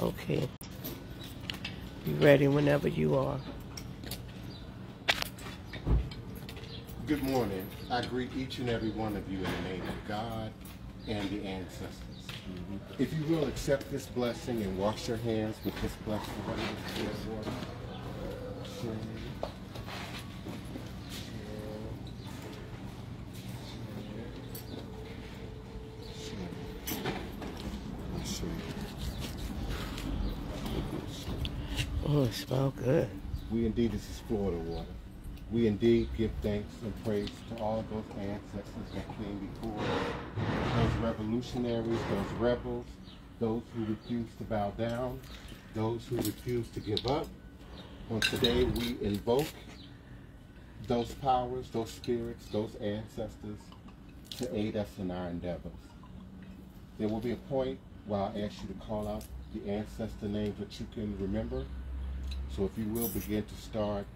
Okay. Be ready whenever you are. Good morning. I greet each and every one of you in the name of God and the ancestors. Mm-hmm. If you will accept this blessing and wash your hands with this blessing, right here, water. Share. Share. Share. Oh, it smells good. We indeed, this is Florida water. We indeed give thanks and praise to all those ancestors that came before us, those revolutionaries, those rebels, those who refused to bow down, those who refused to give up. On today, we invoke those powers, those spirits, those ancestors to aid us in our endeavors. There will be a point where I'll ask you to call out the ancestor names that you can remember. So if you will begin to start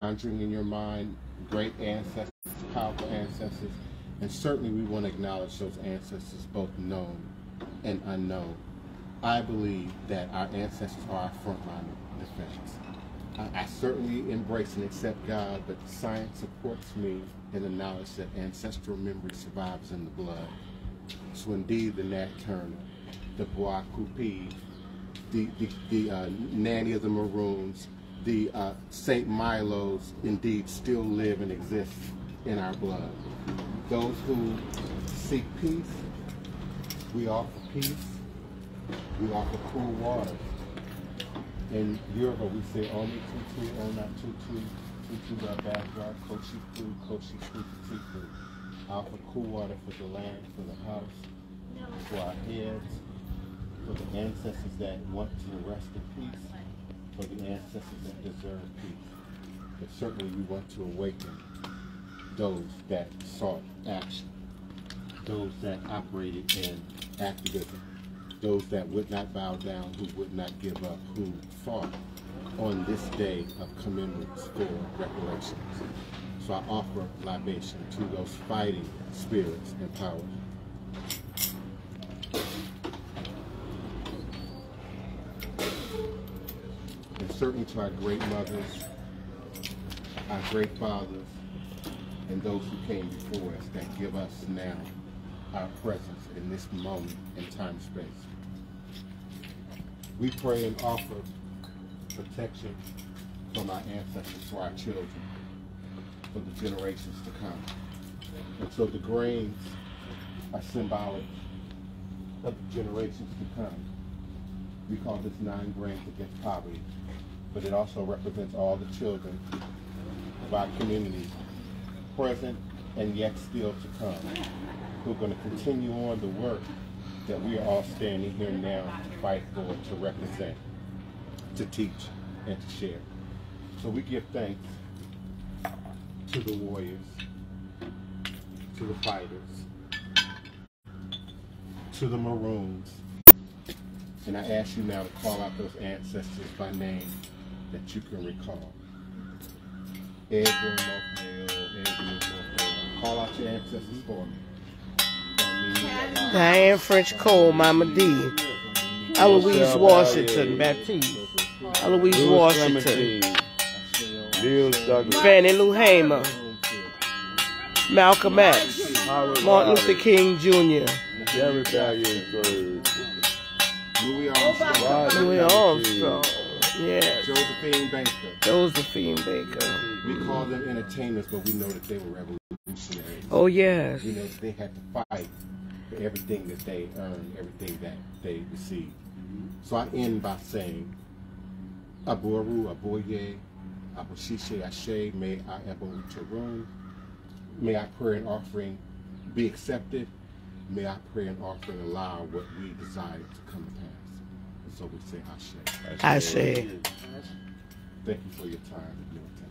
conjuring in your mind great ancestors, powerful ancestors, and certainly we want to acknowledge those ancestors, both known and unknown. I believe that our ancestors are our frontline defense. I, I certainly embrace and accept God, but science supports me in the knowledge that ancestral memory survives in the blood. So indeed, the Nat Turner, the Bois Coupi, the, the, the uh, Nanny of the Maroons, the uh, St. Milos indeed still live and exist in our blood. Those who seek peace, we offer peace. We offer cool water. In Yoruba, we say Omi Tutu, Ona Tutu, Tutu Rabazra, Koshi Fu, Koshi Fu, Tifu. Offer cool water for the land, for the house, for our heads, for the ancestors that want to rest in peace for the ancestors that deserve peace. But certainly we want to awaken those that sought action, those that operated in activism, those that would not bow down, who would not give up, who fought on this day of commemorates for reparations. So I offer libation to those fighting spirits and powers. Certainly to our great mothers, our great fathers, and those who came before us that give us now our presence in this moment in time and space. We pray and offer protection from our ancestors to our children, for the generations to come. And so the grains are symbolic of the generations to come. We call this nine grains against poverty but it also represents all the children of our community, present and yet still to come, who are going to continue on the work that we are all standing here now to fight for, to represent, to teach, and to share. So we give thanks to the warriors, to the fighters, to the Maroons, and I ask you now to call out those ancestors by name that you can recall. Edwin Mofeo, Edwin Mofeo. Call out your ancestors for me. Diane French Cole, Mama D. Eloise Washington, Baptiste. Eloise Washington. Fannie Lou Hamer. Malcolm X. Martin Luther King Jr. Louis Armstrong. Louis Armstrong. Yes. Josephine Baker. Josephine Baker. We call them entertainers, but we know that they were revolutionaries. Oh, yes. We know they had to fight for everything that they earned, everything that they received. So I end by saying, Aboru, Aboye, Aboshishe, Ashe, may I Ebo Tarun, may I pray and offering be accepted, may I pray and offering allow what we desire to come to so we say Ashe. I say. Thank you for your time and your attention.